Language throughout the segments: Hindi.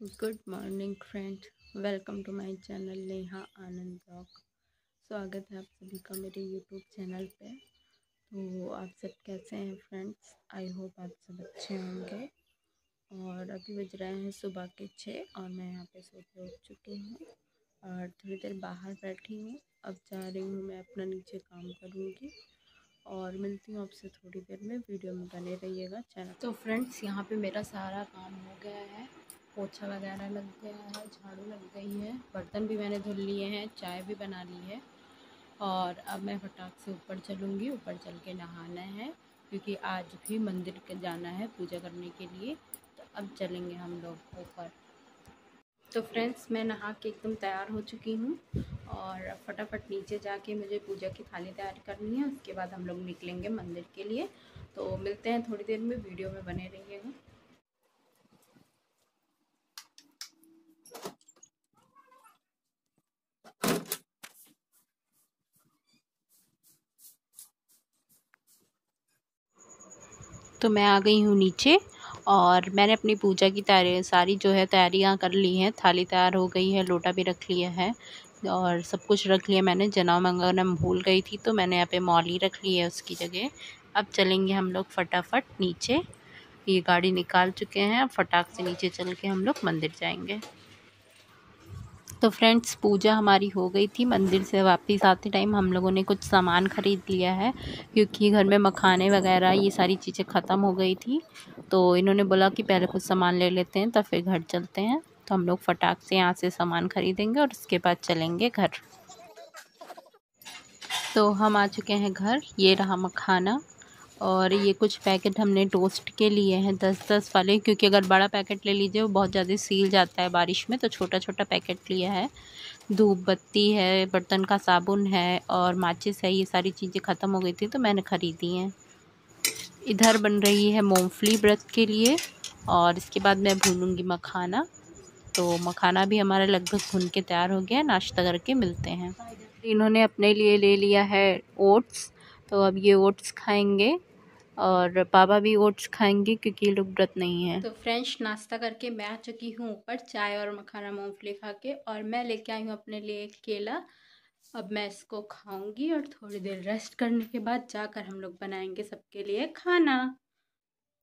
Good morning friend welcome to my channel Neha Anand blog स्वागत है आप सभी का मेरे यूट्यूब चैनल पे तो आप सब कैसे हैं फ्रेंड्स आई होप आप सब अच्छे होंगे। और अभी बज रहे हैं सुबह के छः और मैं यहाँ पे सो के उठ चुकी हूँ। और थोड़ी देर बाहर बैठी हूँ। अब जा रही हूँ मैं अपना नीचे काम करूँगी। और मिलती हूँ आपसे थोड़ी देर में। वीडियो में बने रहिएगा चैनल तो फ्रेंड्स यहाँ पे मेरा सारा काम हो गया है। पोछा वगैरह लग गया है, झाड़ू लग गई है। बर्तन भी मैंने धुल लिए हैं, चाय भी बना ली है। और अब मैं फटाक से ऊपर चलूँगी, ऊपर चल के नहाना है, क्योंकि आज भी मंदिर के जाना है पूजा करने के लिए। तो अब चलेंगे हम लोग ऊपर। तो फ्रेंड्स, मैं नहा के एकदम तैयार हो चुकी हूँ और फटाफट नीचे जाके मुझे पूजा की थाली तैयार करनी है। उसके बाद हम लोग निकलेंगे मंदिर के लिए। तो मिलते हैं थोड़ी देर में, वीडियो में बने रहिएगा। तो मैं आ गई हूँ नीचे और मैंने अपनी पूजा की तैयारी, सारी जो है तैयारियाँ कर ली हैं। थाली तैयार हो गई है, लोटा भी रख लिया है और सब कुछ रख लिया मैंने। जनाव मंगाना भूल गई थी तो मैंने यहाँ पे मौली रख ली है उसकी जगह। अब चलेंगे हम लोग फटाफट नीचे। ये गाड़ी निकाल चुके हैं अब फटाक से नीचे चल के हम लोग मंदिर जाएँगे। तो फ्रेंड्स, पूजा हमारी हो गई थी मंदिर से वापस। आते टाइम हम लोगों ने कुछ सामान ख़रीद लिया है, क्योंकि घर में मखाने वगैरह, ये सारी चीज़ें ख़त्म हो गई थी। तो इन्होंने बोला कि पहले कुछ सामान ले लेते हैं, तब फिर घर चलते हैं। तो हम लोग फटाक से यहाँ से सामान ख़रीदेंगे और उसके बाद चलेंगे घर। तो हम आ चुके हैं घर। ये रहा मखाना। और ये कुछ पैकेट हमने टोस्ट के लिए हैं दस दस वाले। क्योंकि अगर बड़ा पैकेट ले लीजिए, वो बहुत ज़्यादा सील जाता है बारिश में तो छोटा छोटा पैकेट लिया है। धूप बत्ती है, बर्तन का साबुन है और माचिस है, ये सारी चीज़ें ख़त्म हो गई थी तो मैंने ख़रीदी हैं। इधर बन रही है मूँगफली व्रत के लिए और इसके बाद मैं भूनूँगी मखाना। तो मखाना भी हमारा लगभग भून के तैयार हो गया नाश्ता करके मिलते हैं। इन्होंने अपने लिए ले लिया है ओट्स। तो अब ये ओट्स खाएँगे और पापा भी ओट्स खाएँगे क्योंकि ये लोग व्रत नहीं है। तो फ्रेंड्स, नाश्ता करके मैं आ चुकी हूँ ऊपर चाय और मखाना मूँगफली खा के और मैं लेके आई हूँ अपने लिए केला। अब मैं इसको खाऊँगी और थोड़ी देर रेस्ट करने के बाद जाकर हम लोग बनाएँगे सबके लिए खाना।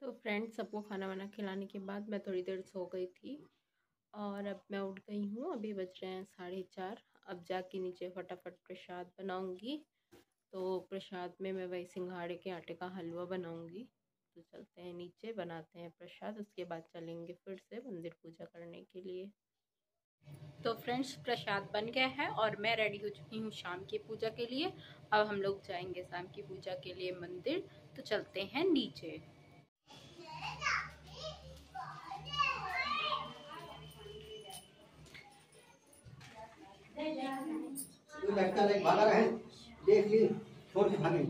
तो फ्रेंड्स, सबको खाना वाना खिलाने के बाद मैं थोड़ी देर सो गई थी और अब मैं उठ गई हूँ। अभी बज रहे हैं साढ़े चार। अब जाके नीचे फटाफट प्रसाद बनाऊँगी। तो प्रसाद में मैं वही सिंघाड़े के आटे का हलवा बनाऊँगी। तो चलते हैं नीचे, बनाते हैं प्रसाद, उसके बाद चलेंगे फिर से मंदिर पूजा करने के लिए। तो फ्रेंड्स, प्रसाद बन गया है और मैं रेडी हो चुकी हूँ शाम की पूजा के लिए। अब हम लोग जाएँगे शाम की पूजा के लिए मंदिर। तो चलते हैं नीचे। लगता भागा रहे। देख ली छोड़ के भागे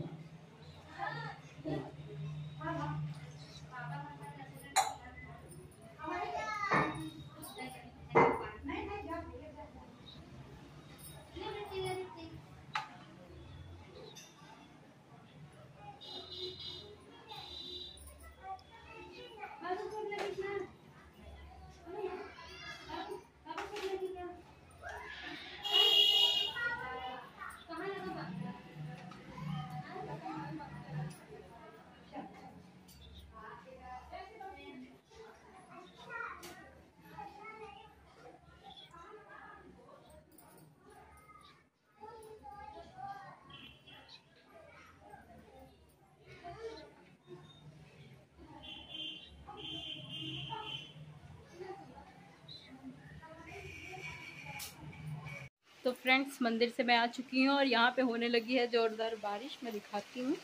तो फ्रेंड्स, मंदिर से मैं आ चुकी हूँ और यहाँ पे होने लगी है ज़ोरदार बारिश। मैं दिखाती हूँ।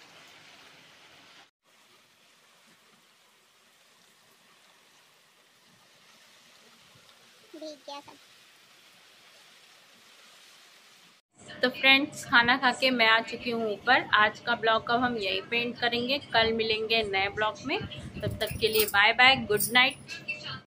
तो फ्रेंड्स, खाना खा के मैं आ चुकी हूँ ऊपर। आज का ब्लॉग अब हम यही पेंट करेंगे। कल मिलेंगे नए ब्लॉग में। तब तक के लिए बाय बाय गुड नाइट।